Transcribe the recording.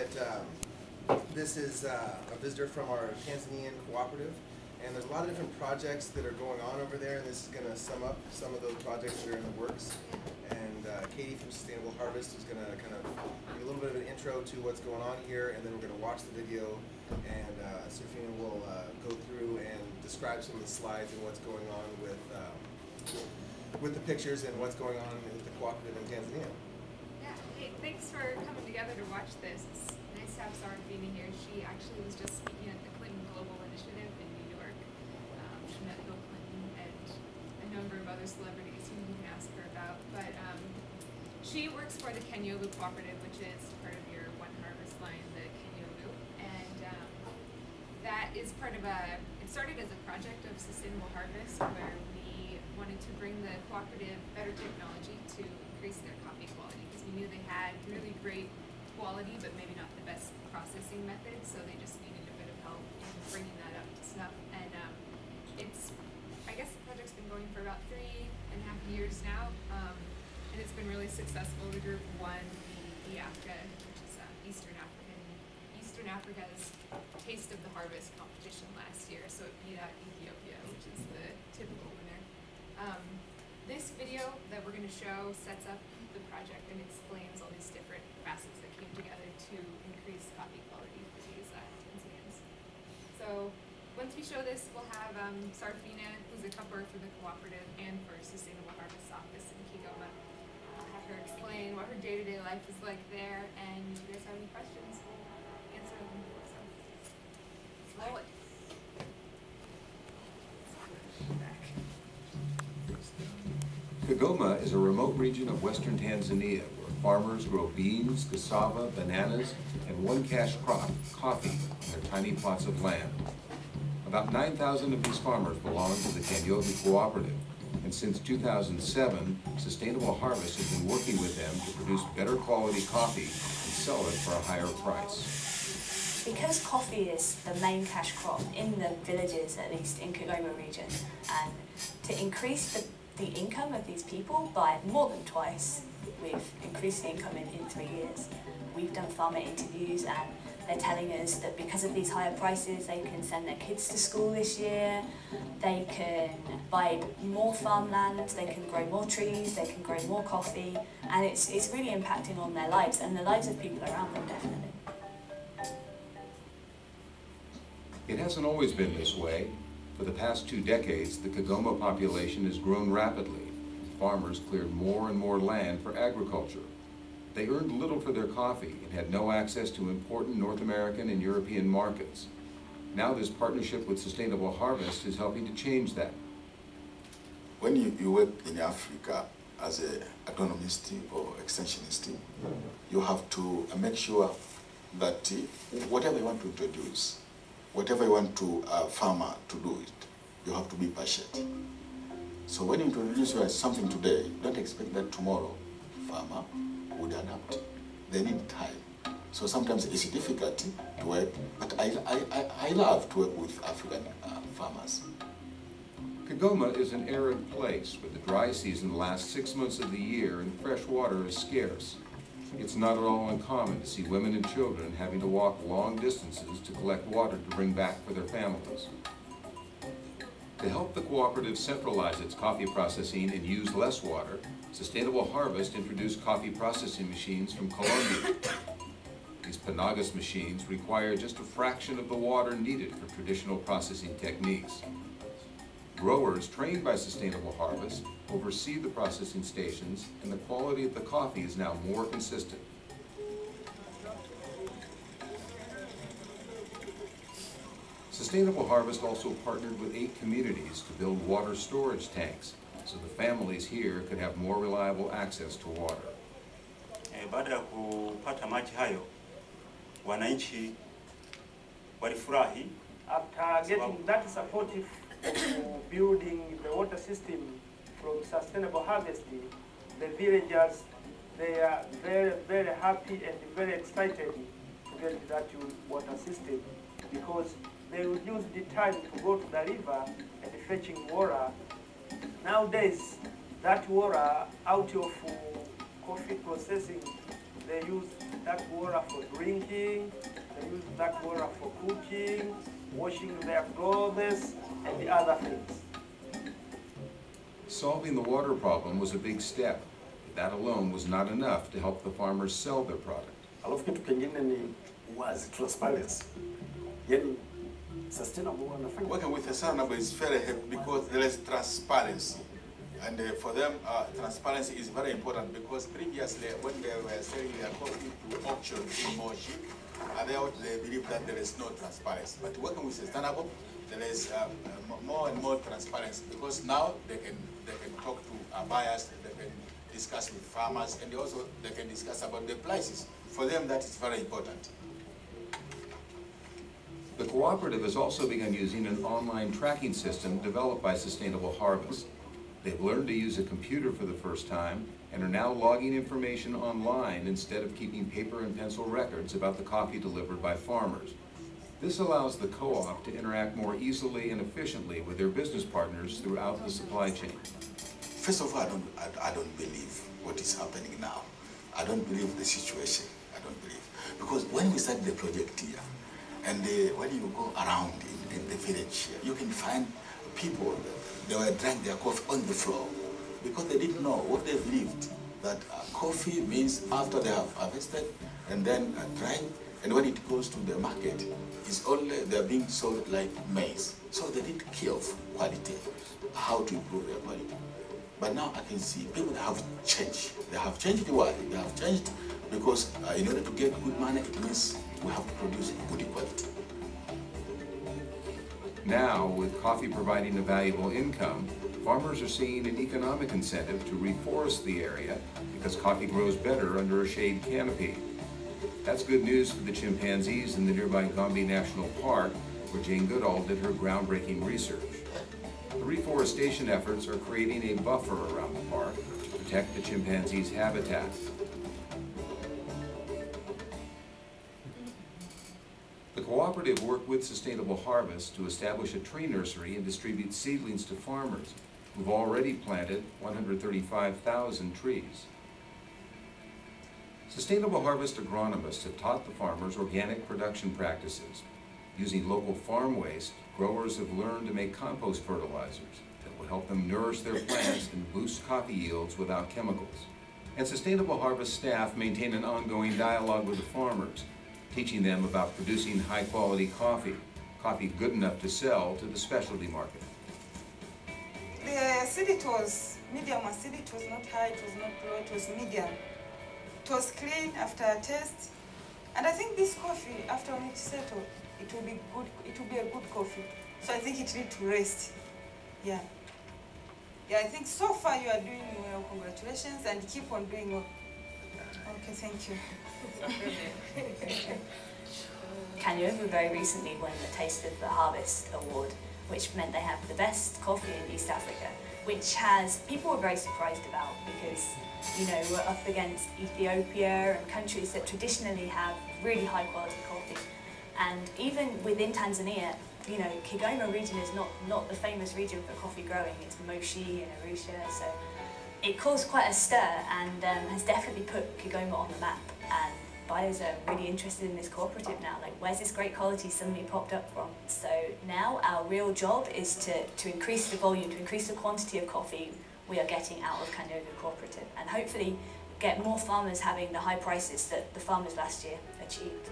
that um, this is uh, a visitor from our Tanzanian cooperative. And there's a lot of different projects that are going on over there, and this is going to sum up some of those projects that are in the works. And uh, Katie from Sustainable Harvest is going to kind of give a little bit of an intro to what's going on here, and then we're going to watch the video, and uh, Serafina will uh, go through and describe some of the slides and what's going on with um, with the pictures and what's going on with the cooperative in Tanzania. Thanks for coming together to watch this. It's nice to have Sarafina here. She actually was just speaking at the Clinton Global Initiative in New York. Um, she met Bill Clinton and a number of other celebrities who you can ask her about. But um, she works for the Kanyovu Cooperative, which is part of your One Harvest line, the Kanyovu. And um, that is part of a, it started as a project of Sustainable Harvest where we wanted to bring the cooperative better technology to increase their coffee quality because we knew they had really great quality but maybe not the best processing methods so they just needed a bit of help in bringing that up to snuff. And um, it's I guess the project's been going for about three and a half years now um, and it's been really successful. The group won the EAFCA which is uh, Eastern African Eastern Africa's Taste of the Harvest competition last year so it beat out Ethiopia which is the typical winner. Um, this video that we're going to show sets up the project and explains all these different facets that came together to increase coffee quality for these uh, Tanzanians. So once we show this, we'll have um, Sarafina, who's a cupper for the cooperative and for Sustainable Harvest Office in Kigoma. Uh, have her explain what her day-to-day life is like there, and if you guys have any questions, we'll answer them. So, it. Kigoma is a remote region of western Tanzania where farmers grow beans, cassava, bananas, and one cash crop, coffee, on their tiny plots of land. About 9,000 of these farmers belong to the Kanyovu Cooperative, and since 2007, Sustainable Harvest has been working with them to produce better quality coffee and sell it for a higher price. Because coffee is the main cash crop in the villages, at least in Kigoma region, and to increase the, the income of these people by more than twice, we've increased the income in, in three years. We've done farmer interviews and they're telling us that because of these higher prices, they can send their kids to school this year, they can buy more farmland, they can grow more trees, they can grow more coffee, and it's, it's really impacting on their lives and the lives of people around them, definitely. It hasn't always been this way. For the past two decades, the Kigoma population has grown rapidly. Farmers cleared more and more land for agriculture. They earned little for their coffee and had no access to important North American and European markets. Now this partnership with Sustainable Harvest is helping to change that. When you, you work in Africa as an agronomist or extensionist, you have to make sure that uh, whatever you want to introduce, whatever you want to a farmer to do it, you have to be patient. So when you introduce something today, don't expect that tomorrow farmer would adapt. They need time. So sometimes it's difficult to work, but I, I, I, love to work with African uh, farmers. Kigoma is an arid place where the dry season lasts six months of the year and fresh water is scarce. It's not at all uncommon to see women and children having to walk long distances to collect water to bring back for their families. To help the cooperative centralize its coffee processing and use less water, Sustainable Harvest introduced coffee processing machines from Colombia. These Penagos machines require just a fraction of the water needed for traditional processing techniques. Growers trained by Sustainable Harvest oversee the processing stations and the quality of the coffee is now more consistent. Sustainable Harvest also partnered with eight communities to build water storage tanks so the families here could have more reliable access to water. Eh, baada ya kupata maji hayo wananchi walifurahi after getting that supportive to building the water system from sustainable harvesting, the villagers they are very very happy and very excited to get that water system because they would use the time to go to the river and fetching water. Nowadays, that water out of uh, coffee processing, They use that water for drinking, they use that water for cooking, washing their clothes, and the other things. Solving the water problem was a big step. But that alone was not enough to help the farmers sell their product. Alafu kitu kingine ni wazi, transparency. Yani sustainable wanafanya Working with sustainable is very helpful because there is transparency. And uh, for them, uh, transparency is very important because previously when they were selling their coffee to auction in Moshi, uh, they, they believe that there is no transparency. But working with sustainable, there is uh, more and more transparency because now they can, they can talk to uh, buyers, they can discuss with farmers, and also they can discuss about the prices. For them, that is very important. The cooperative has also begun using an online tracking system developed by Sustainable Harvest. They've learned to use a computer for the first time and are now logging information online instead of keeping paper and pencil records about the coffee delivered by farmers. This allows the co-op to interact more easily and efficiently with their business partners throughout the supply chain. First of all, I don't, I, I don't believe what is happening now. I don't believe the situation. I don't believe. Because when we started the project here, and uh, when you go around in, in the village you can find people, they were drank their coffee on the floor because they didn't know what they believed. That uh, coffee means after they have harvested and then uh, dried, and when it goes to the market, it's only they're being sold like maize. So they didn't care of quality, how to improve their quality. But now I can see people have changed. They have changed the word. They have changed because uh, in order to get good money, it means have to produce good quality. Now, with coffee providing a valuable income, farmers are seeing an economic incentive to reforest the area because coffee grows better under a shade canopy. That's good news for the chimpanzees in the nearby Gombe National Park, where Jane Goodall did her groundbreaking research. The reforestation efforts are creating a buffer around the park to protect the chimpanzees' habitat. Cooperative worked with Sustainable Harvest to establish a tree nursery and distribute seedlings to farmers who've already planted 135,000 trees. Sustainable Harvest agronomists have taught the farmers organic production practices. Using local farm waste, growers have learned to make compost fertilizers that will help them nourish their plants and boost coffee yields without chemicals. And Sustainable Harvest staff maintain an ongoing dialogue with the farmers, teaching them about producing high-quality coffee, coffee good enough to sell to the specialty market. The acidity was medium acidity, it was not high, it was not low, it was medium. It was clean after a test. And I think this coffee, after when it settled, it will be good, it will be a good coffee. So I think it needs to rest. Yeah. Yeah, I think so far you are doing well. Congratulations and keep on doing well. Okay, thank you. Kanyovu very recently won the Taste of the Harvest award, which meant they have the best coffee in East Africa, which has people were very surprised about because you know we're up against Ethiopia and countries that traditionally have really high quality coffee, and even within Tanzania, you know Kigoma region is not not the famous region for coffee growing. It's Moshi and Arusha, so it caused quite a stir and um, has definitely put Kigoma on the map. And buyers are really interested in this cooperative now. Like, where's this great quality suddenly popped up from? So now our real job is to, to increase the volume, to increase the quantity of coffee we are getting out of Kanyovu Cooperative, and hopefully get more farmers having the high prices that the farmers last year achieved.